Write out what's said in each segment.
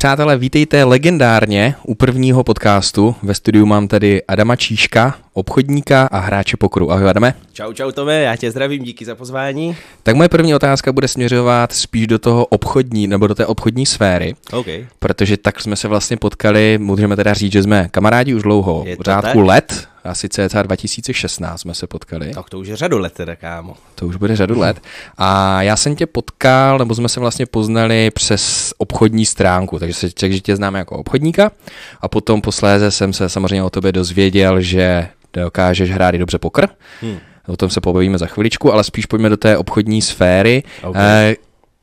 Přátelé, vítejte legendárně u prvního podcastu. Ve studiu mám tady Adama Číška, obchodníka a hráče pokru. Ahoj Adame. Čau, čau Tome, já tě zdravím, díky za pozvání. Tak moje první otázka bude směřovat spíš do toho obchodní, nebo do té obchodní sféry. OK. Protože tak jsme se vlastně potkali, můžeme teda říct, že jsme kamarádi už dlouho, v řádku tak? let, asi cca 2016 jsme se potkali. Tak to už je řadu let teda, kámo. To už bude řadu let. A já jsem tě potkal, nebo jsme se vlastně poznali přes obchodní stránku, takže, se, takže tě znám jako obchodníka. A potom posléze jsem se samozřejmě o tobě dozvěděl, že dokážeš hrát i dobře pokr. Hmm. O tom se pobavíme za chviličku, ale spíš pojďme do té obchodní sféry. OK. Eh,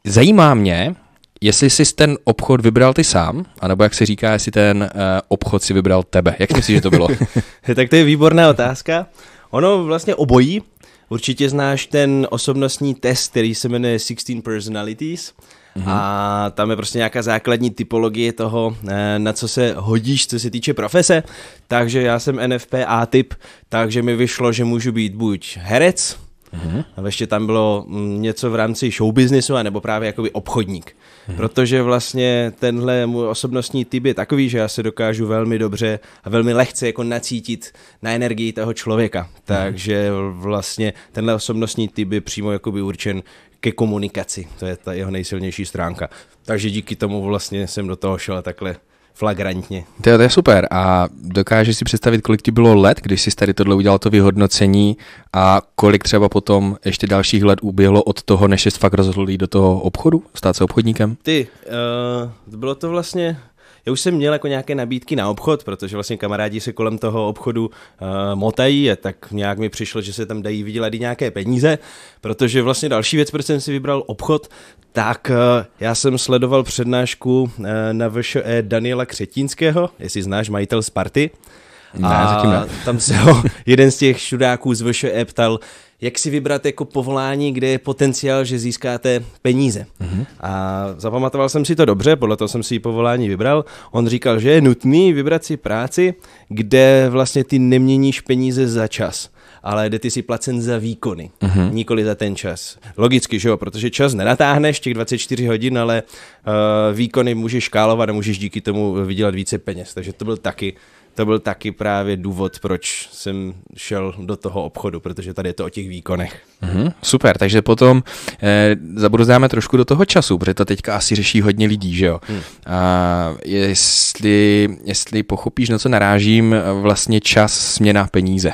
Zajímá mě, jestli jsi ten obchod vybral ty sám, anebo jak se říká, jestli ten eh, obchod si vybral tebe. Jak myslíš, že to bylo? tak to je výborná otázka. Ono vlastně obojí. Určitě znáš ten osobnostní test, který se jmenuje 16 Personalities. A tam je prostě nějaká základní typologie toho, eh, na co se hodíš, co se týče profese. Takže já jsem NFP A-typ, takže mi vyšlo, že můžu být buď herec, a ještě tam bylo mm, něco v rámci showbiznesu, anebo právě jakoby obchodník. Protože vlastně tenhle můj osobnostní typ je takový, že já se dokážu velmi dobře a velmi lehce jako nacítit na energii toho člověka. Takže vlastně tenhle osobnostní typ je přímo jakoby určen ke komunikaci. To je ta jeho nejsilnější stránka. Takže díky tomu vlastně jsem do toho šel takhle flagrantně. To je, to je super. A dokážeš si představit, kolik ti bylo let, když jsi tady tohle udělal to vyhodnocení a kolik třeba potom ještě dalších let uběhlo od toho, než jsi fakt rozhodl jít do toho obchodu, stát se obchodníkem? Ty, uh, bylo to vlastně, já už jsem měl jako nějaké nabídky na obchod, protože vlastně kamarádi se kolem toho obchodu uh, motají a tak nějak mi přišlo, že se tam dají vydělat i nějaké peníze, protože vlastně další věc, proč jsem si vybral obchod, tak uh, já jsem sledoval přednášku uh, na VŠE Daniela Křetínského, jestli znáš majitel Sparty. Ne, zatím ne. tam se ho jeden z těch šudáků z VŠE ptal, jak si vybrat jako povolání, kde je potenciál, že získáte peníze. Mm-hmm. A zapamatoval jsem si to dobře, podle toho jsem si povolání vybral. On říkal, že je nutný vybrat si práci, kde vlastně ty neměníš peníze za čas ale kde ty si placen za výkony, mm-hmm. nikoli za ten čas. Logicky, že jo, protože čas nenatáhneš těch 24 hodin, ale uh, výkony můžeš škálovat a můžeš díky tomu vydělat více peněz. Takže to byl taky to byl taky právě důvod, proč jsem šel do toho obchodu, protože tady je to o těch výkonech. Mhm, super, takže potom eh, zabruzdáme trošku do toho času, protože to teďka asi řeší hodně lidí, že jo. Hmm. A jestli, jestli pochopíš, na co narážím, vlastně čas, směna, peníze.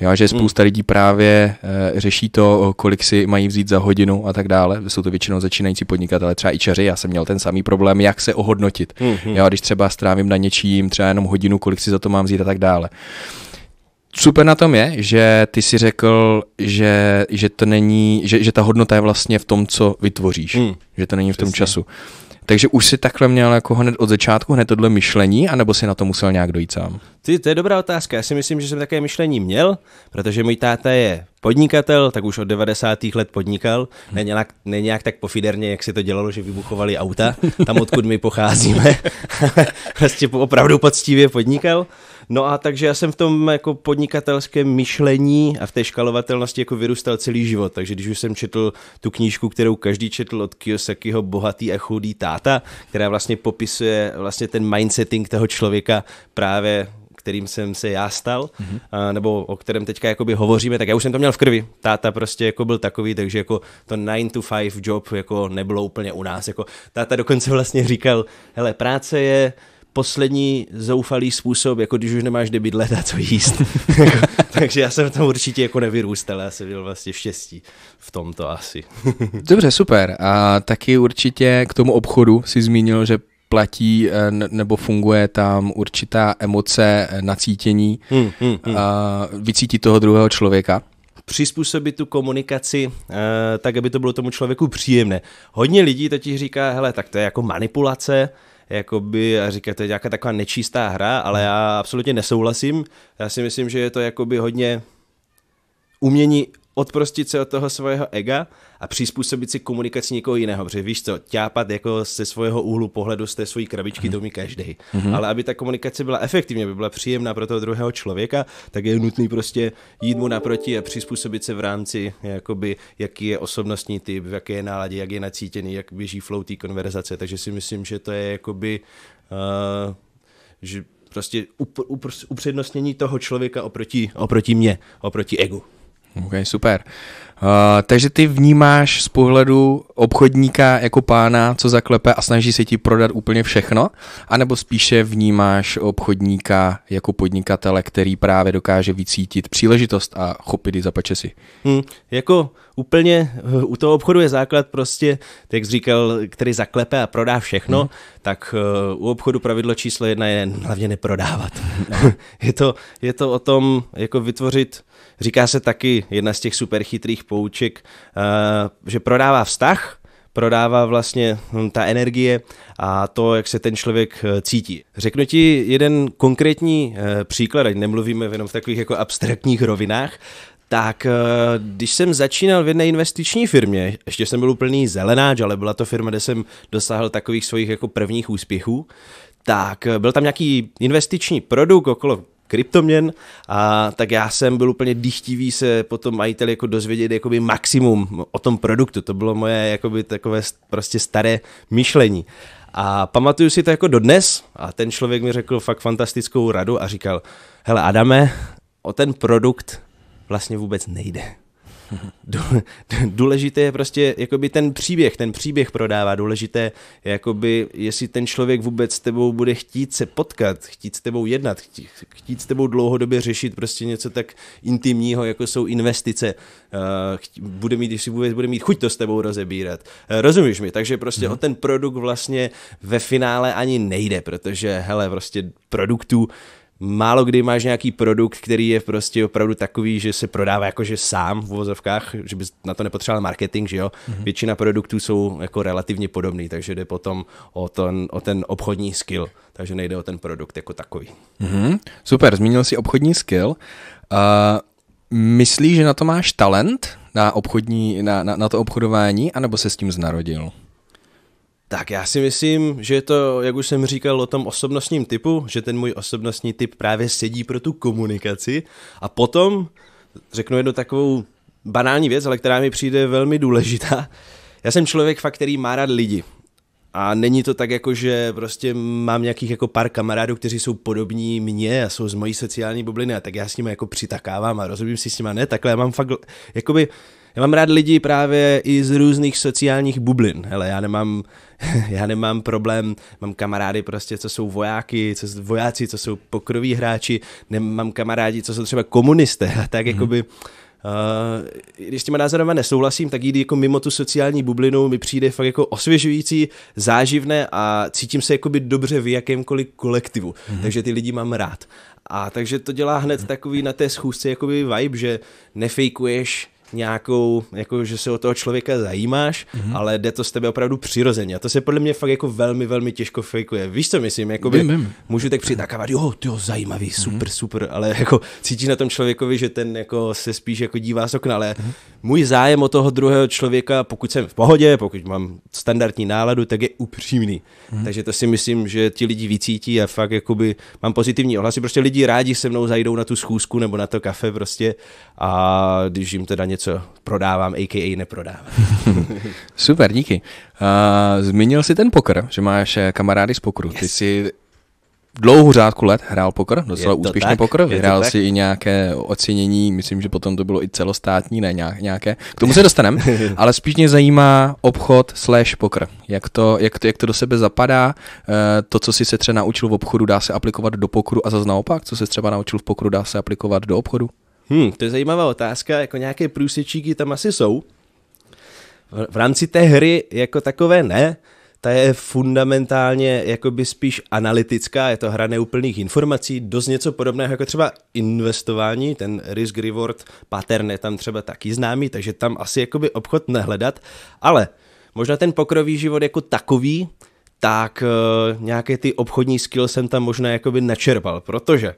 Jo, že spousta lidí právě e, řeší to, kolik si mají vzít za hodinu a tak dále. Jsou to většinou začínající podnikatele, třeba i čaři. Já jsem měl ten samý problém, jak se ohodnotit. Mm-hmm. Jo, když třeba strávím na něčím třeba jenom hodinu, kolik si za to mám vzít a tak dále. Super na tom je, že ty si řekl, že, že to není, že, že ta hodnota je vlastně v tom, co vytvoříš. Hmm. Že to není v tom Přesně. času. Takže už si takhle měl jako hned od začátku, hned tohle myšlení, anebo si na to musel nějak dojít sám? Ty, to je dobrá otázka. Já si myslím, že jsem také myšlení měl, protože můj táta je podnikatel, tak už od 90. let podnikal. Ne nějak, ne nějak tak pofiderně, jak se to dělalo, že vybuchovali auta, tam odkud my pocházíme. prostě opravdu poctivě podnikal. No a takže já jsem v tom jako podnikatelském myšlení a v té škalovatelnosti jako vyrůstal celý život. Takže když už jsem četl tu knížku, kterou každý četl od Kiyosakiho Bohatý a chudý táta, která vlastně popisuje vlastně ten mindsetting toho člověka právě kterým jsem se já stal, mm-hmm. a, nebo o kterém teďka jakoby hovoříme, tak já už jsem to měl v krvi. Táta prostě jako byl takový, takže jako to 9 to 5 job jako nebylo úplně u nás. Jako táta dokonce vlastně říkal, hele, práce je poslední zoufalý způsob, jako když už nemáš kde bydlet a co jíst. Jako, takže já jsem tam určitě jako nevyrůstal, já jsem měl vlastně štěstí v tomto asi. Dobře, super. A taky určitě k tomu obchodu si zmínil, že platí eh, nebo funguje tam určitá emoce, eh, nacítění, Hmm, hmm, hmm. a vycítit toho druhého člověka. přizpůsobit tu komunikaci uh, tak, aby to bylo tomu člověku příjemné. Hodně lidí totiž říká, hele, tak to je jako manipulace, jakoby, a říká, to je nějaká taková nečistá hra, ale já absolutně nesouhlasím. Já si myslím, že je to jakoby hodně umění odprostit se od toho svého ega a přizpůsobit si komunikaci někoho jiného, protože víš co, ťápat jako ze svého úhlu pohledu z té svojí krabičky, to umí každý. Mm-hmm. Ale aby ta komunikace byla efektivní, aby byla příjemná pro toho druhého člověka, tak je nutný prostě jít mu naproti a přizpůsobit se v rámci, jakoby, jaký je osobnostní typ, v jaké je náladě, jak je nacítěný, jak běží flow té konverzace. Takže si myslím, že to je jakoby, uh, že prostě upřednostnění toho člověka oproti, oproti mě, oproti egu. Ok, super. Uh, takže ty vnímáš z pohledu obchodníka jako pána, co zaklepe a snaží se ti prodat úplně všechno, anebo spíše vnímáš obchodníka jako podnikatele, který právě dokáže vycítit příležitost a chopit ji za pačesy? Hmm, jako úplně u toho obchodu je základ prostě, jak jsi říkal, který zaklepe a prodá všechno, hmm. tak uh, u obchodu pravidlo číslo jedna je hlavně neprodávat. je, to, je to o tom jako vytvořit Říká se taky, jedna z těch super chytrých pouček, uh, že prodává vztah, prodává vlastně hm, ta energie a to, jak se ten člověk eh, cítí. Řeknu ti jeden konkrétní uh, příklad, ať nemluvíme jenom v takových jako abstraktních rovinách, tak když jsem začínal v jedné investiční firmě, ještě jsem byl úplný zelenáč, ale byla to firma, kde jsem dosáhl takových svých jako prvních úspěchů, tak byl tam nějaký investiční produkt okolo kryptoměn a tak já jsem byl úplně dychtivý se potom majiteli jako dozvědět jakoby maximum o tom produktu. To bylo moje jakoby takové prostě staré myšlení. A pamatuju si to jako dodnes a ten člověk mi řekl fakt fantastickou radu a říkal, hele Adame, o ten produkt vlastně vůbec nejde. Důležité je prostě jakoby ten příběh, ten příběh prodává, důležité je jakoby, jestli ten člověk vůbec s tebou bude chtít se potkat, chtít s tebou jednat, chtít, chtít s tebou dlouhodobě řešit prostě něco tak intimního, jako jsou investice, uh, bude mít, jestli vůbec bude mít chuť to s tebou rozebírat. Uh, rozumíš mi? Takže prostě mm. o ten produkt vlastně ve finále ani nejde, protože hele, prostě produktů málo kdy máš nějaký produkt, který je prostě opravdu takový, že se prodává jakože sám v vozovkách, že bys na to nepotřeboval marketing, že jo. Mm-hmm. Většina produktů jsou jako relativně podobný, takže jde potom o ten, o ten obchodní skill, takže nejde o ten produkt jako takový. Mm-hmm. Super, zmínil si obchodní skill. Uh, myslíš, že na to máš talent, na, obchodní, na, na, na to obchodování, anebo se s tím znarodil? Tak já si myslím, že je to, jak už jsem říkal o tom osobnostním typu, že ten můj osobnostní typ právě sedí pro tu komunikaci a potom řeknu jednu takovou banální věc, ale která mi přijde velmi důležitá. Já jsem člověk fakt, který má rád lidi. A není to tak jako, že prostě mám nějakých jako pár kamarádů, kteří jsou podobní mně a jsou z mojí sociální bubliny a tak já s nimi jako přitakávám a rozumím si s nimi. Ne, takhle já mám fakt, jakoby, já mám rád lidi právě i z různých sociálních bublin. Hele, já nemám, já nemám problém, mám kamarády prostě, co jsou vojáky, co jsou vojáci, co jsou pokroví hráči, nemám kamarádi, co jsou třeba komunisté a tak mm. jakoby Uh, když s těma názorama nesouhlasím, tak jít jako mimo tu sociální bublinu mi přijde fakt jako osvěžující, záživné a cítím se jakoby dobře v jakémkoliv kolektivu. Mm-hmm. Takže ty lidi mám rád. A takže to dělá hned takový na té schůzce jakoby vibe, že nefejkuješ nějakou, jako že se o toho člověka zajímáš, mm-hmm. ale jde to z tebe opravdu přirozeně. A to se podle mě fakt jako velmi, velmi těžko fejkuje. Víš, co myslím? Jakoby, vím, vím. Můžu tak přitákávat, jo, jo, zajímavý, mhm. super, mm-hmm. super, ale jako cítíš na tom člověkovi, že ten jako se spíš jako dívá z okna, ale mm-hmm. můj zájem o toho druhého člověka, pokud jsem v pohodě, pokud mám standardní náladu, tak je upřímný. Mm-hmm. Takže to si myslím, že ti lidi vycítí a fakt jakoby mám pozitivní ohlasy. Prostě lidi rádi se mnou zajdou na tu schůzku nebo na to kafe prostě a když jim teda něco prodávám, a.k.a. neprodávám. Super, díky. Uh, zmínil jsi ten pokr, že máš eh, kamarády z pokru. Yes. Ty jsi dlouhou řádku let hrál pokr, docela úspěšně tak, pokr, vyhrál si i nějaké ocenění, myslím, že potom to bylo i celostátní, ne nějaké. K tomu se dostaneme, ale spíš mě zajímá obchod slash pokr. Jak to, jak, to, jak to do sebe zapadá, eh, to, co si se třeba naučil v obchodu, dá se aplikovat do pokru a zase naopak, co se třeba naučil v pokru, dá se aplikovat do obchodu? Hmm, to je zajímavá otázka, jako nějaké průsečíky tam asi jsou. V rámci té hry jako takové ne, ta je fundamentálně jakoby spíš analytická, je to hra neúplných informací, dost něco podobného jako třeba investování, ten risk-reward pattern je tam třeba taky známý, takže tam asi jakoby obchod nehledat, ale možná ten pokrový život jako takový, tak uh, nějaké ty obchodní skill jsem tam možná jakoby načerpal, protože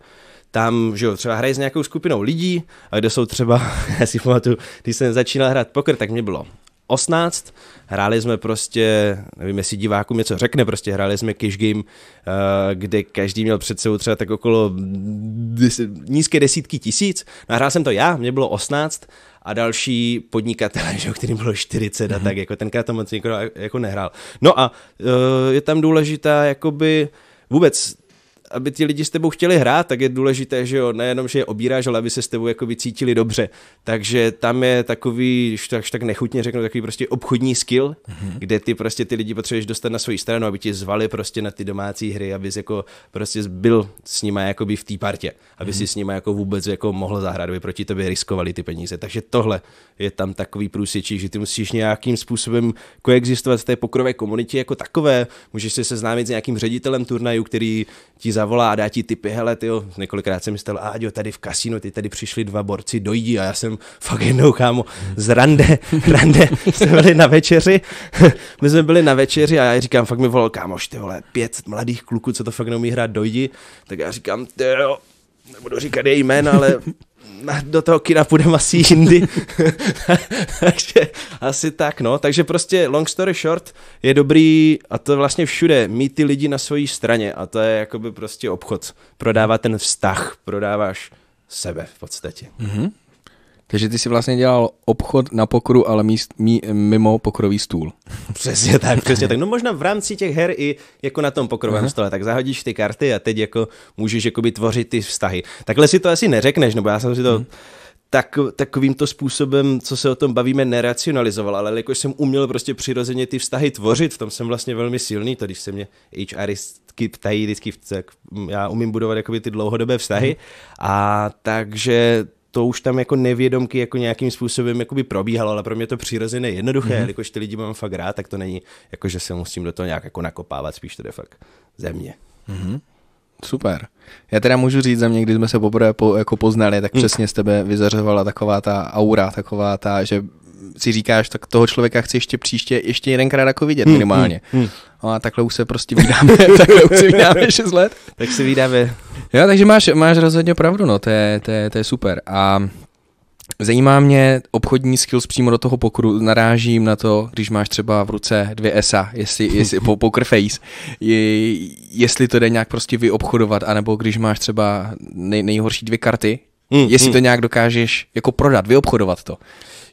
tam, že jo, třeba hrají s nějakou skupinou lidí, a kde jsou třeba, já si pamatuju, když jsem začínal hrát poker, tak mě bylo 18, hráli jsme prostě, nevím, jestli divákům něco řekne, prostě hráli jsme cash game, eh, kde každý měl před sebou třeba tak okolo nízké desítky tisíc. Nahrál jsem to já, mě bylo 18 a další podnikatelé, že, kterým bylo 40 a mm-hmm. tak, jako tenkrát to moc nikdo jako nehrál. No a eh, je tam důležitá jakoby vůbec aby ti lidi s tebou chtěli hrát, tak je důležité, že jo, nejenom, že je obíráš, ale aby se s tebou jako cítili dobře. Takže tam je takový, až tak nechutně řeknu, takový prostě obchodní skill, mm-hmm. kde ty prostě ty lidi potřebuješ dostat na svoji stranu, aby ti zvali prostě na ty domácí hry, abys jako prostě byl s nimi jakoby v té partě, aby mm-hmm. si s nimi jako vůbec jako mohl zahrát, aby proti tobě riskovali ty peníze. Takže tohle je tam takový průsečí, že ty musíš nějakým způsobem koexistovat v té pokrové komunitě jako takové. Můžeš se seznámit s nějakým ředitelem turnaju, který ti zavolá a dá ti typy, hele, tyjo, několikrát jsem myslel, a jo, tady v kasínu, ty tady přišli dva borci dojdi. A já jsem fakt jednou, kámo, z rande, rande, jsme byli na večeři, my jsme byli na večeři a já říkám, fakt mi volal, kámoš, ty vole, pět mladých kluků, co to fakt neumí hrát dojdi, tak já říkám, jo, nebudu říkat její jméno, ale do toho kina půjdeme asi jindy. Takže asi tak, no. Takže prostě long story short je dobrý, a to vlastně všude, mít ty lidi na své straně a to je jakoby prostě obchod. Prodává ten vztah, prodáváš sebe v podstatě. Mm-hmm. Takže ty si vlastně dělal obchod na pokru, ale míst, mí, mimo pokrový stůl. Přesně tak, přesně tak. No možná v rámci těch her i jako na tom pokrovém uh-huh. stole, tak zahodíš ty karty a teď jako můžeš jakoby tvořit ty vztahy. Takhle si to asi neřekneš, nebo já jsem si to... Uh-huh tak, takovýmto způsobem, co se o tom bavíme, neracionalizoval, ale jakož jsem uměl prostě přirozeně ty vztahy tvořit, v tom jsem vlastně velmi silný, to když se mě HRistky ptají vždycky, tak já umím budovat jakoby ty dlouhodobé vztahy a takže to už tam jako nevědomky jako nějakým způsobem jakoby probíhalo, ale pro mě to přirozeně jednoduché, mm-hmm. jelikož ty lidi mám fakt rád, tak to není jako, že se musím do toho nějak jako nakopávat, spíš to je fakt ze mě. Mm-hmm. Super. Já teda můžu říct za mě, když jsme se poprvé po, jako poznali, tak hmm. přesně z tebe vyzařovala taková ta aura, taková ta, že si říkáš, tak toho člověka chci ještě příště ještě jedenkrát jako vidět hmm, minimálně. Hmm, hmm. No a takhle už se prostě vydáme, takhle už se vydáme 6 let. Tak se vydáme. Jo, takže máš, máš rozhodně pravdu, no, to je, to je, to je super. A Zajímá mě obchodní skills přímo do toho pokru, narážím na to, když máš třeba v ruce dvě ESA, jestli, jestli po poker face, je, jestli to jde nějak prostě vyobchodovat, anebo když máš třeba nej, nejhorší dvě karty, hmm, jestli hmm. to nějak dokážeš jako prodat, vyobchodovat to.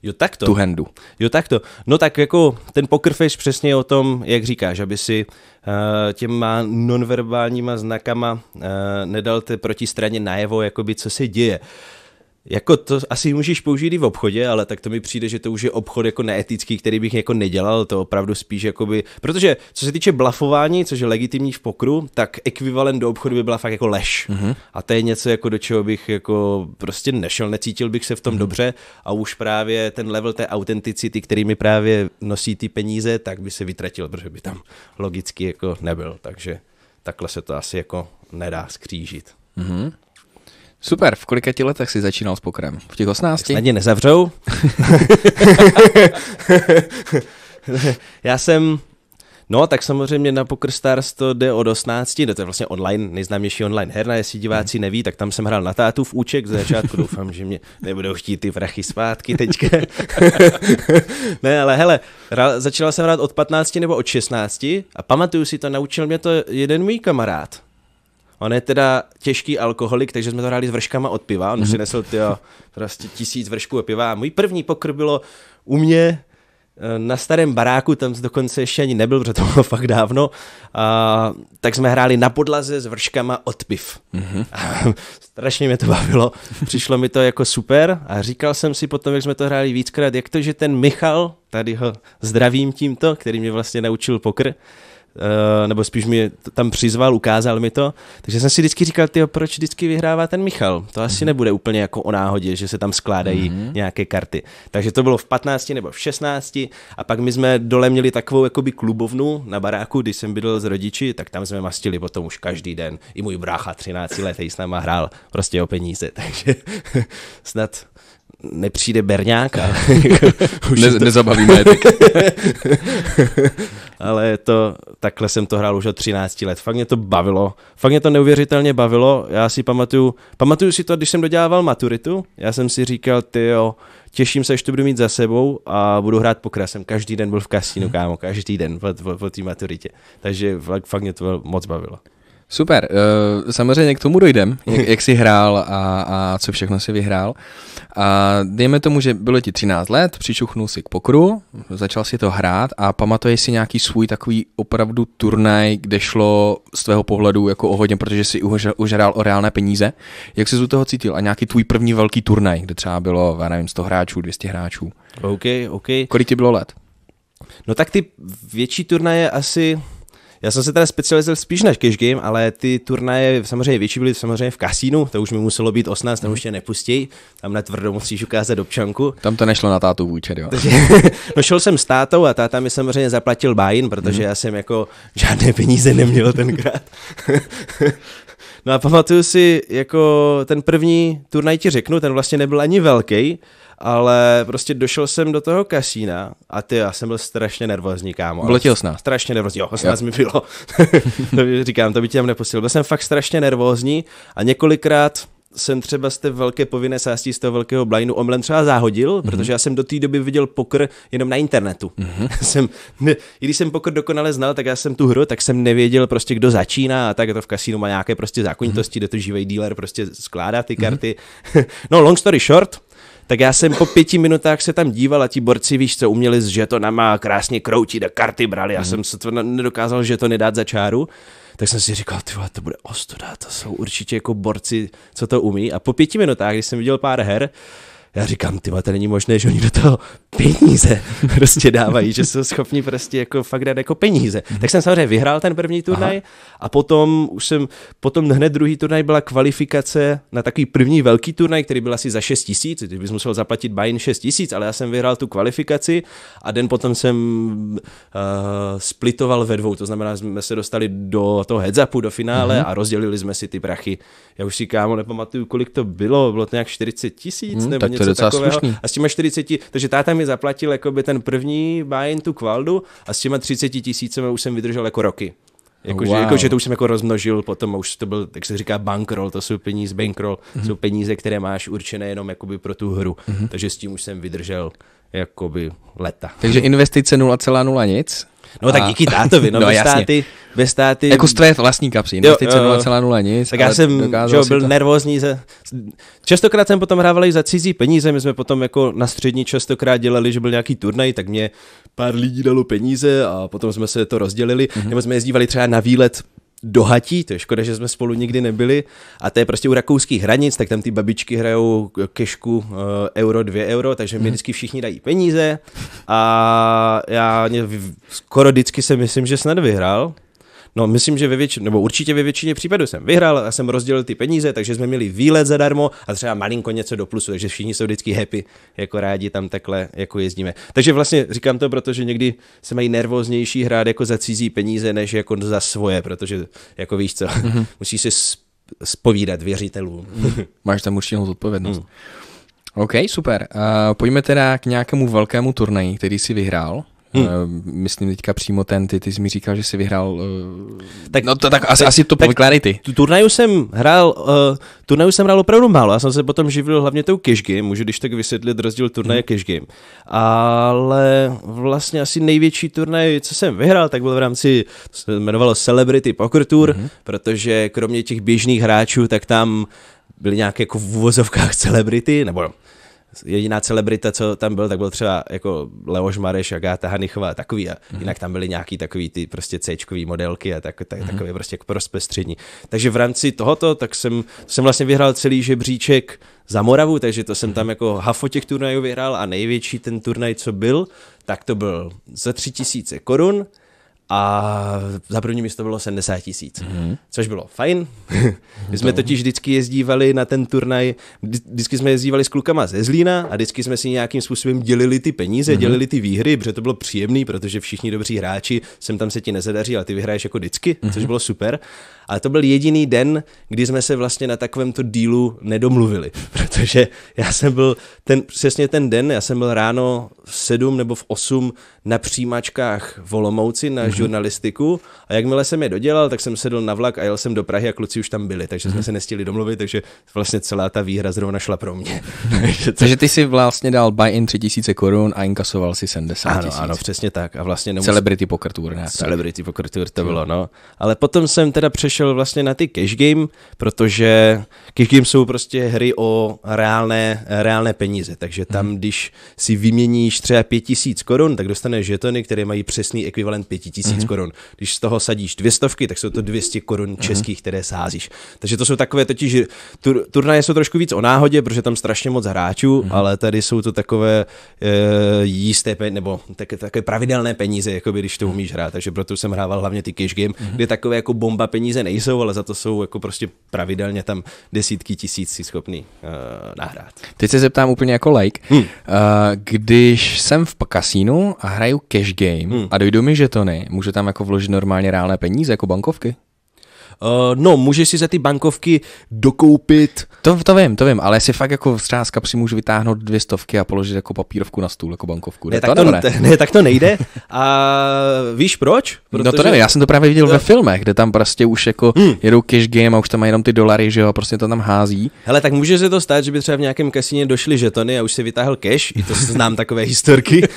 Jo, tak to. Tu handu. Jo, tak to. No tak jako ten poker face přesně je o tom, jak říkáš, aby si uh, těma nonverbálníma znakama uh, nedal ty protistraně najevo, jakoby co se děje. Uh, jako to asi můžeš použít i v obchodě, ale tak to mi přijde, že to už je obchod jako neetický, který bych jako nedělal, to opravdu spíš jakoby, protože co se týče blafování, což je legitimní v pokru, tak ekvivalent do obchodu by byla fakt jako lež. Mm-hmm. A to je něco jako do čeho bych jako prostě nešel, necítil bych se v tom mm-hmm. dobře a už právě ten level té autenticity, který mi právě nosí ty peníze, tak by se vytratil, protože by tam logicky jako nebyl, takže takhle se to asi jako nedá skřížit. Mm-hmm. Super, v kolika ti letech jsi začínal s pokrem? V těch 18? Snadně nezavřou. Já jsem, no tak samozřejmě na PokerStars to jde od 18, to je vlastně online, nejznámější online herna, jestli diváci neví, tak tam jsem hrál na tátu v úček, ze začátku doufám, že mě nebudou chtít ty vrachy zpátky teďka. ne, ale hele, začal jsem hrát od 15 nebo od 16 a pamatuju si to, naučil mě to jeden můj kamarád. On je teda těžký alkoholik, takže jsme to hráli s vrškama od piva. On mm-hmm. si nesl tyjo, prostě tisíc vršků od piva. A můj první pokr bylo u mě eh, na starém baráku, tam dokonce ještě ani nebyl, protože to bylo fakt dávno, a, tak jsme hráli na podlaze s vrškama od piv. Mm-hmm. A, strašně mě to bavilo, přišlo mi to jako super a říkal jsem si potom, jak jsme to hráli víckrát, jak to, že ten Michal, tady ho zdravím tímto, který mě vlastně naučil pokr, nebo spíš mi tam přizval, ukázal mi to. Takže jsem si vždycky říkal, tyjo, proč vždycky vyhrává ten Michal? To asi mm-hmm. nebude úplně jako o náhodě, že se tam skládají mm-hmm. nějaké karty. Takže to bylo v 15 nebo v 16 a pak my jsme dole měli takovou jakoby klubovnu na baráku, když jsem bydlel s rodiči, tak tam jsme mastili potom už každý den. I můj brácha 13 let s náma hrál prostě o peníze, takže snad nepřijde Berňák a ne, to... nezabavíme ale to, takhle jsem to hrál už od 13 let. Fakt mě to bavilo. Fakt mě to neuvěřitelně bavilo. Já si pamatuju, pamatuju si to, když jsem dodělával maturitu, já jsem si říkal, ty jo, těším se, až to budu mít za sebou a budu hrát pokra. Jsem každý den byl v kasínu, kámo, každý den po, po, po té maturitě. Takže fakt, fakt mě to moc bavilo. Super, uh, samozřejmě k tomu dojdem, jak, jak jsi hrál a, a co všechno si vyhrál. A dejme tomu, že bylo ti 13 let, přičuchnul si k pokru, začal si to hrát a pamatuješ si nějaký svůj takový opravdu turnaj, kde šlo z tvého pohledu jako o hodně, protože si už, už hrál o reálné peníze. Jak jsi z toho cítil? A nějaký tvůj první velký turnaj, kde třeba bylo, já nevím, 100 hráčů, 200 hráčů. OK, OK. Kolik ti bylo let? No tak ty větší turnaje asi já jsem se teda specializoval spíš na cash game, ale ty turnaje samozřejmě větší byly samozřejmě v kasínu, to už mi muselo být 18, tam už tě nepustí, tam na tvrdo musíš ukázat občanku. Tam to nešlo na tátu vůčet, jo. no šel jsem s tátou a táta mi samozřejmě zaplatil bájin, protože mm. já jsem jako žádné peníze neměl tenkrát. no a pamatuju si, jako ten první turnaj ti řeknu, ten vlastně nebyl ani velký, ale prostě došel jsem do toho kasína a ty, já jsem byl strašně nervózní, kámo. Bylo ti 18? Strašně nervózní, jo, 18 jo. mi bylo. Říkám, to by tě tam nepustil. Byl jsem fakt strašně nervózní a několikrát jsem třeba z té velké povinné sástí, z toho velkého blindu omlem třeba záhodil, mm-hmm. protože já jsem do té doby viděl pokr jenom na internetu. Mm-hmm. jsem, ne, I když jsem pokr dokonale znal, tak já jsem tu hru, tak jsem nevěděl prostě, kdo začíná a tak to v kasínu má nějaké prostě zákonitosti, mm-hmm. kde to živý dealer prostě skládá ty karty. Mm-hmm. no, long story short, tak já jsem po pěti minutách se tam díval a ti borci, víš co, uměli s žetonama krásně kroutit a karty brali. Já mm. jsem se to nedokázal že to nedát za čáru. Tak jsem si říkal, ty to bude ostuda, to jsou určitě jako borci, co to umí. A po pěti minutách, když jsem viděl pár her, já říkám, ty to není možné, že oni do toho peníze prostě dávají, že jsou schopni prostě jako fakt dát jako peníze. Mm-hmm. Tak jsem samozřejmě vyhrál ten první turnaj Aha. a potom už jsem, potom hned druhý turnaj byla kvalifikace na takový první velký turnaj, který byl asi za 6 tisíc, ty bys musel zaplatit buy 6 tisíc, ale já jsem vyhrál tu kvalifikaci a den potom jsem uh, splitoval ve dvou, to znamená, jsme se dostali do toho heads upu, do finále mm-hmm. a rozdělili jsme si ty prachy. Já už si kámo nepamatuju, kolik to bylo, bylo to nějak 40 tisíc mm, nebo něco něco takového. Slušný. A s těma 40, takže táta mi zaplatil jakoby ten první buy tu kvaldu a s těma 30 tisícemi už jsem vydržel jako roky. Jako, wow. že, jako, že to už jsem jako rozmnožil, potom už to byl, jak se říká, bankroll, to jsou peníze, bankroll, mm-hmm. jsou peníze, které máš určené jenom jakoby pro tu hru. Mm-hmm. Takže s tím už jsem vydržel jakoby leta. Takže investice 0,0 nic? No tak díky tátovi, no, no bez, státy, bez státy... Jako z tvé vlastní kapsy, investice 0,0 nic. Tak já jsem že byl to... nervózní. Ze... Častokrát jsem potom hrával i za cizí peníze, my jsme potom jako na střední častokrát dělali, že byl nějaký turnaj, tak mě pár lidí dalo peníze a potom jsme se to rozdělili, mm-hmm. nebo jsme jezdívali třeba na výlet do Hatí, to je škoda, že jsme spolu nikdy nebyli, a to je prostě u rakouských hranic, tak tam ty babičky hrajou kešku uh, euro, dvě euro, takže mi mhm. vždycky všichni dají peníze a já skoro vždycky se myslím, že snad vyhrál, No, myslím, že ve většině, nebo určitě ve většině případů jsem vyhrál a jsem rozdělil ty peníze, takže jsme měli výlet zadarmo a třeba malinko něco do plusu, takže všichni jsou vždycky happy, jako rádi tam takhle jako jezdíme. Takže vlastně říkám to, protože někdy se mají nervóznější hrát jako za cizí peníze, než jako za svoje, protože jako víš co, mm-hmm. musíš se spovídat věřitelům. Máš tam určitou zodpovědnost. Mm. OK, super. Uh, pojďme teda k nějakému velkému turnaji, který si vyhrál. Hmm. Myslím teďka přímo ten, ty, ty jsi mi říkal, že jsi vyhrál. Uh, tak, no to, tak asi, tak, asi to povykládej ty. Turnaju jsem hrál, uh, turnaju jsem hrál opravdu málo, já jsem se potom živil hlavně tou cash game, můžu když tak vysvětlit rozdíl turnaje hmm. cash game. Ale vlastně asi největší turnaj, co jsem vyhrál, tak byl v rámci, se jmenovalo Celebrity Poker Tour, hmm. protože kromě těch běžných hráčů, tak tam byly nějaké jako v úvozovkách celebrity, nebo jediná celebrita, co tam byl, tak byl třeba jako Leoš Mareš, Agáta Hanichová a takový a mm-hmm. jinak tam byly nějaký takový ty prostě c modelky a tak, tak, mm-hmm. takové prostě jako pro zpestřední. Takže v rámci tohoto, tak jsem, jsem vlastně vyhrál celý žebříček za Moravu, takže to jsem tam jako hafo těch turnajů vyhrál a největší ten turnaj, co byl, tak to byl za tři tisíce korun a za první místo bylo 70 tisíc, mm-hmm. což bylo fajn. My jsme totiž vždycky jezdívali na ten turnaj, vždycky jsme jezdívali s klukama ze Zlína a vždycky jsme si nějakým způsobem dělili ty peníze, mm-hmm. dělili ty výhry, protože to bylo příjemný, protože všichni dobří hráči, sem tam se ti nezadaří, ale ty vyhraješ jako vždycky, mm-hmm. což bylo super. Ale to byl jediný den, kdy jsme se vlastně na takovémto dílu nedomluvili, protože já jsem byl ten, přesně ten den, já jsem byl ráno v 7 nebo v 8 na přijímačkách v Olomouci na mm-hmm. Žurnalistiku a jakmile jsem je dodělal, tak jsem sedl na vlak a jel jsem do Prahy a kluci už tam byli, takže mm-hmm. jsme se nestihli domluvit, takže vlastně celá ta výhra zrovna šla pro mě. takže ty si vlastně dal buy-in 3000 korun a inkasoval si 70 Ano, ano, přesně tak. A vlastně nemus... Celebrity Poker Tour. Ne? Celebrity Poker Tour to bylo, no. Ale potom jsem teda přešel vlastně na ty cash game, protože cash game jsou prostě hry o reálné, reálné peníze, takže tam, mm-hmm. když si vyměníš třeba 5000 korun, tak dostaneš dostaneš žetony, které mají přesný ekvivalent 5000 mm-hmm. korun. Když z toho sadíš dvě stovky, tak jsou to 200 korun mhm. českých, mm-hmm. které sázíš. Takže to jsou takové totiž, tur, turnaje jsou trošku víc o náhodě, protože tam strašně moc hráčů, mm-hmm. ale tady jsou to takové e, jisté, nebo také, také pravidelné peníze, jako by když to umíš hrát. Takže proto jsem hrával hlavně ty cash game, mm-hmm. kde takové jako bomba peníze nejsou, ale za to jsou jako prostě pravidelně tam desítky tisíc si schopný uh, nahrát. Teď se zeptám úplně jako like. Hmm. Uh, když jsem v kasínu a hraju cash game hmm. a dojdou mi žetony, můžu tam jako vložit normálně reálné peníze jako bankovky? Uh, no, můžeš si za ty bankovky dokoupit. To, to vím, to vím, ale si fakt jako z kapsy můžu vytáhnout dvě stovky a položit jako papírovku na stůl, jako bankovku. Ne, tak to, ne? ne, tak to nejde. A víš proč? Protože... No to nevím, já jsem to právě viděl to... ve filmech, kde tam prostě už jako hmm. jedou cash game a už tam mají jenom ty dolary, že jo, prostě to tam hází. Hele, tak může se to stát, že by třeba v nějakém kasíně došly žetony a už si vytáhl cash, i to znám takové historky.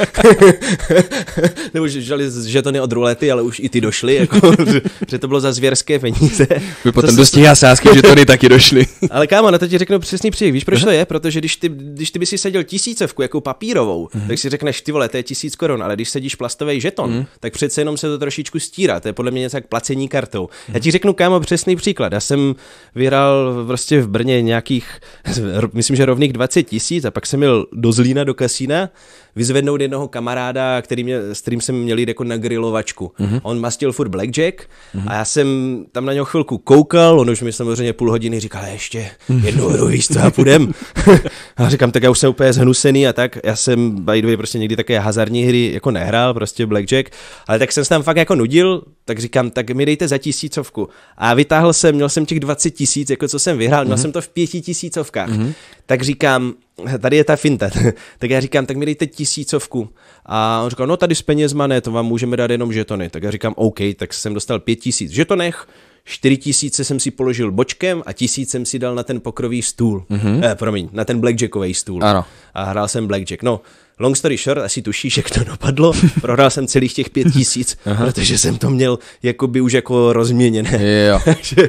Nebo že žali žetony od rulety, ale už i ty došly, jako, že to bylo za zvěrské peníze peníze. By potom do stíhá sázky, že tady taky došly. Ale kámo, na to ti řeknu přesný příběh. Víš, proč to je? Protože když ty, když ty by si seděl tisícovku jako papírovou, mm-hmm. tak si řekneš, ty vole, to je tisíc korun, ale když sedíš plastový žeton, mm-hmm. tak přece jenom se to trošičku stírá. To je podle mě něco jak placení kartou. Mm-hmm. Já ti řeknu, kámo, přesný příklad. Já jsem vyhrál prostě v Brně nějakých, myslím, že rovných 20 tisíc a pak jsem měl do Zlína, do kasína vyzvednout jednoho kamaráda, který mě, s kterým jsem měl jít jako na grilovačku. Mm-hmm. On mastil furt blackjack mm-hmm. a já jsem tam na něho chvilku koukal, on už mi samozřejmě půl hodiny říkal, ještě jednu hru, víš co, a půjdem. a říkám, tak já už jsem úplně zhnusený a tak, já jsem by the way prostě někdy také hazardní hry jako nehrál, prostě blackjack, ale tak jsem se tam fakt jako nudil, tak říkám, tak mi dejte za tisícovku. A vytáhl jsem, měl jsem těch 20 tisíc, jako co jsem vyhrál, měl mm-hmm. jsem to v pěti tisícovkách. Mm-hmm. Tak říkám, tady je ta finta. tak já říkám, tak mi dejte tisícovku. A on říkal, no tady s penězma ne, to vám můžeme dát jenom žetony. Tak já říkám, OK, tak jsem dostal pět tisíc žetonech, čtyři tisíce jsem si položil bočkem a tisíc jsem si dal na ten pokrový stůl. Mm-hmm. Eh, promiň, na ten blackjackový stůl. Ano. A hrál jsem blackjack. No, Long story short, asi tušíš, jak to dopadlo. Prohrál jsem celých těch pět tisíc, protože jsem to měl jakoby už jako rozměněné. Jo. takže,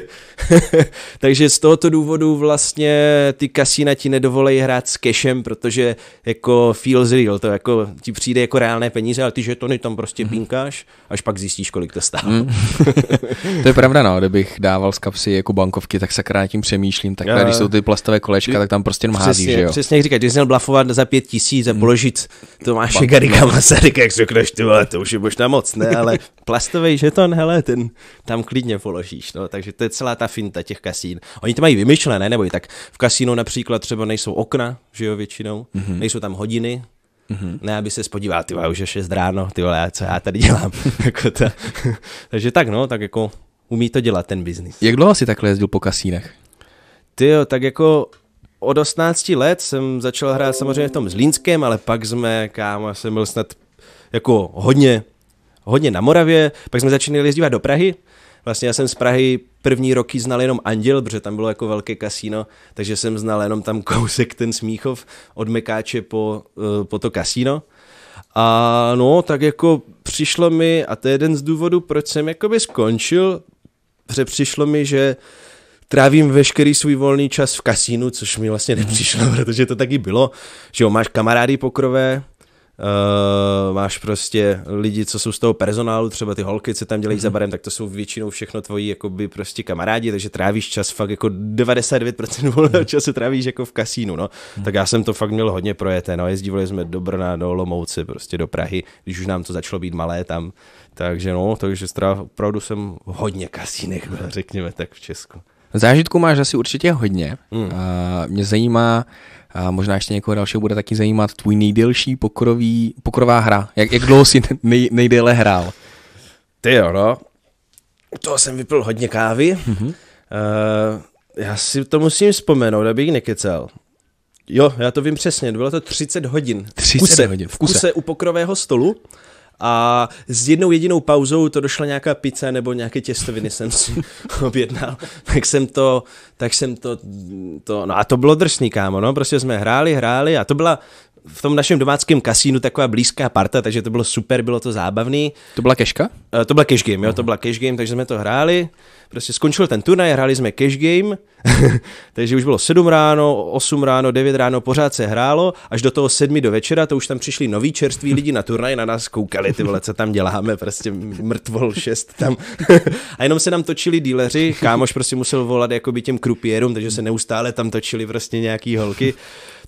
takže z tohoto důvodu vlastně ty kasína ti nedovolej hrát s cashem, protože jako feels real, to jako ti přijde jako reálné peníze, ale ty žetony tam prostě mm. pinkáš, až pak zjistíš, kolik to stálo. Mm. to je pravda, no, kdybych dával z kapsy jako bankovky, tak se tím přemýšlím, tak když jsou ty plastové kolečka, tak tam prostě jenom hází, že jo? Přesně jak říkáš, když jsi měl blafovat za pět tisíc a položit Tomáše Garika Masaryka, jak řekneš, ty vole, to už je možná moc, ne, ale plastový žeton, hele, ten tam klidně položíš, no, takže to je celá ta finta těch kasín. Oni to mají vymyšlené, nebo tak v kasínu například třeba nejsou okna, že jo, většinou, mm-hmm. nejsou tam hodiny, Mm-hmm. Ne, aby se spodíval, ty už je 6 ráno, ty vole, co já tady dělám. jako ta. Takže tak, no, tak jako umí to dělat ten biznis. Jak dlouho jsi takhle jezdil po kasínech? Ty jo, tak jako od 18 let jsem začal hrát samozřejmě v tom Zlínském, ale pak jsme, kámo, jsem byl snad jako hodně, hodně na Moravě, pak jsme začínali jezdit do Prahy, Vlastně já jsem z Prahy první roky znal jenom Anděl, protože tam bylo jako velké kasíno, takže jsem znal jenom tam kousek ten Smíchov od Mekáče po, eh, po to kasíno. A no, tak jako přišlo mi, a to je jeden z důvodů, proč jsem jakoby skončil, protože přišlo mi, že trávím veškerý svůj volný čas v kasínu, což mi vlastně nepřišlo, protože to taky bylo, že jo, máš kamarády pokrové, Uh, máš prostě lidi, co jsou z toho personálu, třeba ty holky, co tam dělají mm-hmm. za barem, tak to jsou většinou všechno tvoji jakoby prostě kamarádi, takže trávíš čas fakt jako 99% volného času trávíš jako v kasínu, no. Mm-hmm. Tak já jsem to fakt měl hodně projeté, no. Jezdívali jsme do Brna, do Lomouce, prostě do Prahy, když už nám to začalo být malé tam. Takže no, takže opravdu jsem hodně kasínek byl, řekněme tak v Česku. Zážitku máš asi určitě hodně. Mm. A mě zajímá, a možná ještě někoho dalšího bude taky zajímat tvůj nejdelší pokorový, pokorová hra. Jak, jak dlouho jsi nej, nejdéle hrál? Ty jo, no. toho jsem vypil hodně kávy. Mm-hmm. Uh, já si to musím vzpomenout, abych nekecel. Jo, já to vím přesně, bylo to 30 hodin. 30 v kuse, hodin, v kuse. V kuse u pokrového stolu a s jednou jedinou pauzou to došla nějaká pizza nebo nějaké těstoviny jsem si objednal, tak jsem to, tak jsem to, to, no a to bylo drsný, kámo, no, prostě jsme hráli, hráli a to byla v tom našem domáckém kasínu taková blízká parta, takže to bylo super, bylo to zábavný. To byla keška? Uh, to byla cash game, jo, to byla cash game, takže jsme to hráli. Prostě skončil ten turnaj, hráli jsme cash game, takže už bylo 7 ráno, 8 ráno, 9 ráno, pořád se hrálo, až do toho 7 do večera, to už tam přišli noví čerství lidi na turnaj, na nás koukali, ty vole, co tam děláme, prostě mrtvol 6 tam. a jenom se nám točili díleři, kámoš prostě musel volat jakoby těm krupierům, takže se neustále tam točili prostě nějaký holky.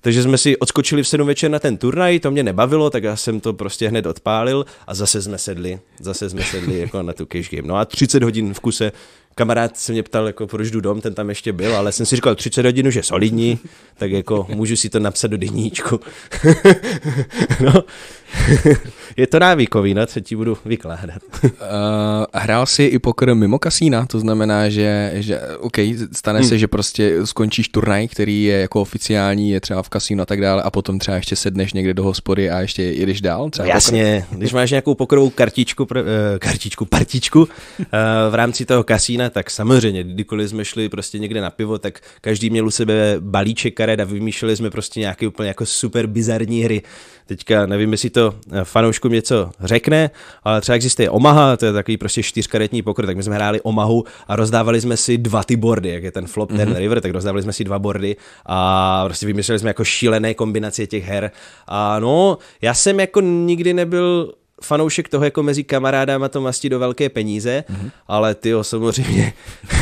Takže jsme si odskočili v 7 večer na ten turnaj, to mě nebavilo, tak já jsem to prostě hned odpálil a zase jsme sedli, zase jsme sedli jako na tu cash game. No a 30 hodin v kuse kamarád se mě ptal, jako proč jdu dom, ten tam ještě byl, ale jsem si říkal 30 hodin už je solidní, tak jako můžu si to napsat do deníčku. no, je to návykový, no, co ti budu vykládat. uh, hrál jsi i poker mimo kasína, to znamená, že, že OK, stane hmm. se, že prostě skončíš turnaj, který je jako oficiální, je třeba v kasínu a tak dále a potom třeba ještě sedneš někde do hospody a ještě jedeš dál? Třeba Jasně, poker? když máš nějakou pokerovou kartičku, uh, kartičku, partičku uh, v rámci toho kasína, tak samozřejmě, kdykoliv jsme šli prostě někde na pivo, tak každý měl u sebe balíček karet a vymýšleli jsme prostě nějaké úplně jako super bizarní hry. Teďka nevím, jestli to fanouškům něco řekne, ale třeba existuje Omaha, to je takový prostě čtyřkaretní pokr, tak my jsme hráli Omahu a rozdávali jsme si dva ty bordy, jak je ten flop, mm-hmm. ten mhm. river, tak rozdávali jsme si dva bordy a prostě vymysleli jsme jako šílené kombinace těch her. A no, já jsem jako nikdy nebyl fanoušek toho jako mezi kamarádama to mastí do velké peníze, mm-hmm. ale ty samozřejmě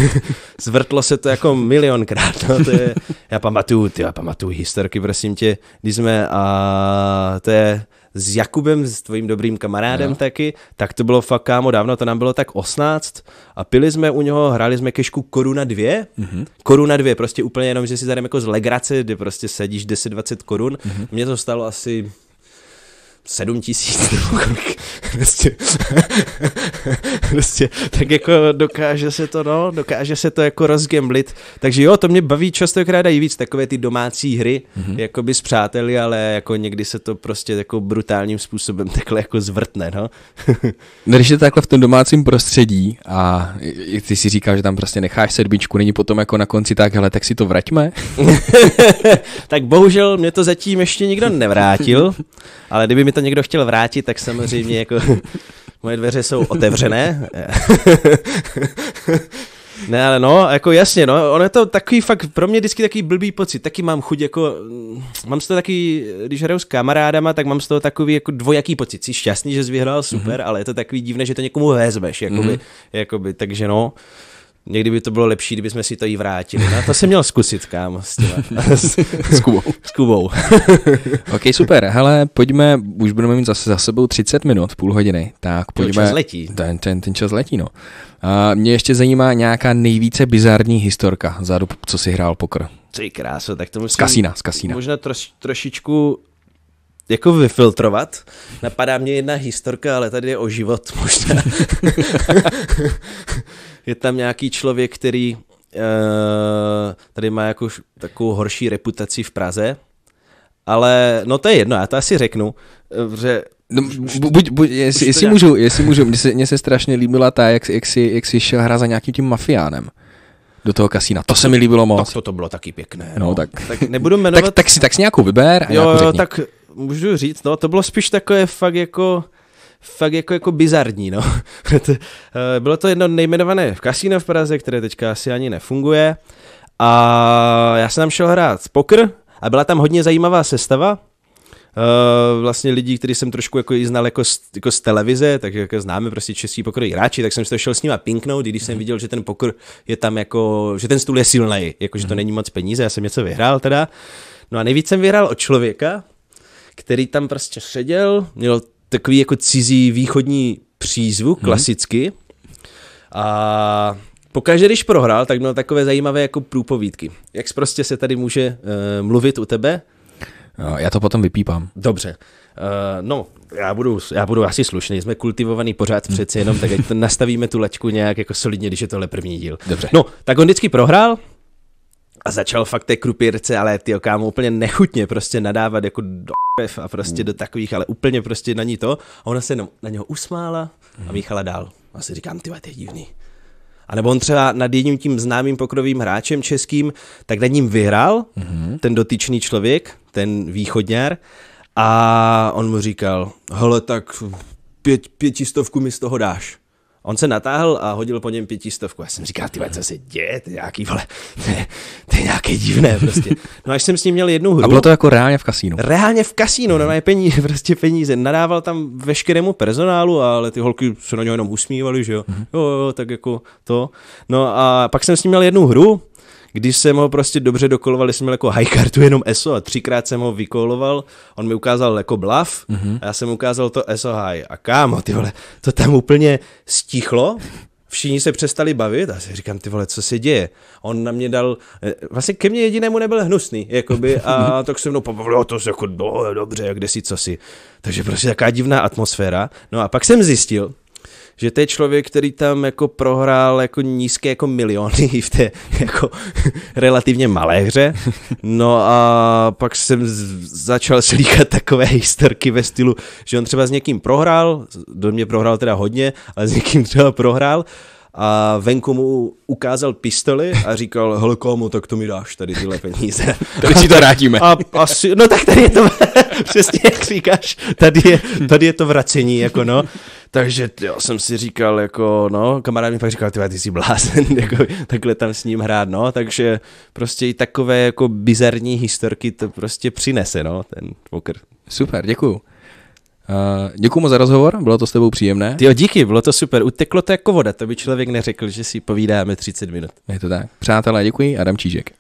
zvrtlo se to jako milionkrát. No, to je, já pamatuju, ty, já pamatuju historky, prosím tě, když jsme a to je s Jakubem, s tvojím dobrým kamarádem no. taky, tak to bylo fakt kámo dávno, to nám bylo tak 18 a pili jsme u něho, hráli jsme kešku koruna dvě, mm-hmm. koruna dvě, prostě úplně jenom, že si zadem jako z legrace, kdy prostě sedíš 10-20 korun, mm-hmm. mně to stalo asi sedm tisíc nebo kolik. Prostě, prostě, tak jako dokáže se to, no, dokáže se to jako rozgemblit. Takže jo, to mě baví častokrát i víc takové ty domácí hry, mm-hmm. jako by s přáteli, ale jako někdy se to prostě jako brutálním způsobem takhle jako zvrtne, no. no když je to takhle v tom domácím prostředí a ty si říkáš, že tam prostě necháš sedmičku, není potom jako na konci tak, hele, tak si to vraťme. tak bohužel mě to zatím ještě nikdo nevrátil, ale kdyby mi to někdo chtěl vrátit, tak samozřejmě jako moje dveře jsou otevřené. Ne, ale no, jako jasně, no, ono je to takový fakt, pro mě vždycky takový blbý pocit, taky mám chuť jako, mám z toho taky, když hraju s kamarádama, tak mám z toho takový jako dvojaký pocit, jsi šťastný, že jsi vyhrál, super, mm-hmm. ale je to takový divné, že to někomu vezmeš, jakoby, mm-hmm. jakoby takže no, Někdy by to bylo lepší, kdyby jsme si to i vrátili. No, to jsem měl zkusit, kámo. S, s, s Kubou. S Kubou. ok, super. Hele, pojďme, už budeme mít zase za sebou 30 minut, půl hodiny. Tak pojďme. Ten čas letí. Ten, ten, ten čas letí, no. A mě ještě zajímá nějaká nejvíce bizarní historka za dobu, co jsi hrál pokr. Ty kráso, tak to musím... Z kasína, z kasína. Možná troš, trošičku jako vyfiltrovat. Napadá mě jedna historka, ale tady je o život možná. Je tam nějaký člověk, který uh, tady má jako takovou horší reputaci v Praze, ale no to je jedno, já to asi řeknu, eh, že No, buď, buď, jestli, jestli, můžu, jestli můžu, mně se, mně se strašně líbila ta, jak, jak, jsi, jak jsi šel hrát za nějakým tím mafiánem do toho kasína. To se mi líbilo moc. Tak to, to bylo taky pěkné. No, no tak. tak nebudu jmenovat. tak, tak, si, tak si nějakou vyber a jo, jo, tak můžu říct, no to bylo spíš takové fakt jako fakt jako, jako bizarní, no. Eh, bylo to jedno nejmenované v kasíno v Praze, které teďka asi ani nefunguje. A já jsem tam šel hrát poker a byla tam hodně zajímavá sestava. Uh, vlastně lidí, který jsem trošku jako i znal jako z, jako z televize, takže jako známe prostě český pokorový hráči, tak jsem si to šel s nima pinknout, když jsem viděl, že ten pokor je tam jako, že ten stůl je silný, jako že to není moc peníze, já jsem něco vyhrál teda. No a nejvíc jsem vyhrál od člověka, který tam prostě seděl, měl takový jako cizí východní přízvuk, klasicky. A pokaždé, když prohrál, tak měl takové zajímavé jako průpovídky. Jak prostě se tady může uh, mluvit u tebe? Jo, já to potom vypípám. Dobře. Uh, no, já budu, já budu asi slušný, jsme kultivovaný pořád přeci jenom, tak ať nastavíme tu laťku nějak jako solidně, když je tohle první díl. Dobře. No, tak on vždycky prohrál a začal fakt té krupírce, ale ty kámo úplně nechutně prostě nadávat jako do a prostě do takových, ale úplně prostě na ní to. A ona se jenom na něho usmála a míchala dál. A si říkám, ty to je divný. A nebo on třeba nad jedním tím známým pokrovým hráčem českým, tak nad ním vyhrál mm-hmm. ten dotyčný člověk, ten východňar, a on mu říkal, hele, tak pět, pětistovku mi z toho dáš. On se natáhl a hodil po něm pětistovku. Já jsem říkal, ty co se děje, ty nějaký, vole, to je, nějaké divné prostě. No až jsem s ním měl jednu hru. A bylo to jako reálně v kasínu. Reálně v kasínu, no je peníze, prostě peníze. Nadával tam veškerému personálu, ale ty holky se na něho jenom usmívali, že jo. Mm-hmm. Jo, jo, tak jako to. No a pak jsem s ním měl jednu hru, když jsem ho prostě dobře dokoloval, jsem měl jako high kartu jenom ESO a třikrát jsem ho vykoloval, on mi ukázal jako bluff mm-hmm. a já jsem ukázal to ESO high. A kámo, ty vole, to tam úplně stichlo, všichni se přestali bavit a si říkám, ty vole, co se děje? On na mě dal, eh, vlastně ke mně jedinému nebyl hnusný, jakoby, a tak se mnou pobavilo, to se jako, no, dobře, jak kde si, co si. Takže prostě taková divná atmosféra. No a pak jsem zjistil, že to je člověk, který tam jako prohrál jako nízké jako miliony v té jako relativně malé hře. No a pak jsem začal slíkat takové historky ve stylu, že on třeba s někým prohrál, do mě prohrál teda hodně, ale s někým třeba prohrál a venku mu ukázal pistoli a říkal, hele komu, tak to mi dáš tady tyhle peníze. tady si to vrátíme. A, asi, no tak tady je to, přesně jak říkáš, tady je, tady je to vracení, jako no. Takže jo, jsem si říkal, jako, no, kamarád mi pak říkal, ty, ty jsi blázen, jako, takhle tam s ním hrát, no, takže prostě i takové jako bizarní historky to prostě přinese, no, ten poker. Super, děkuju. Uh, děkuji moc za rozhovor, bylo to s tebou příjemné. Ty díky, bylo to super. Uteklo to jako voda, to by člověk neřekl, že si povídáme 30 minut. Je to tak. Přátelé, děkuji, Adam Čížek.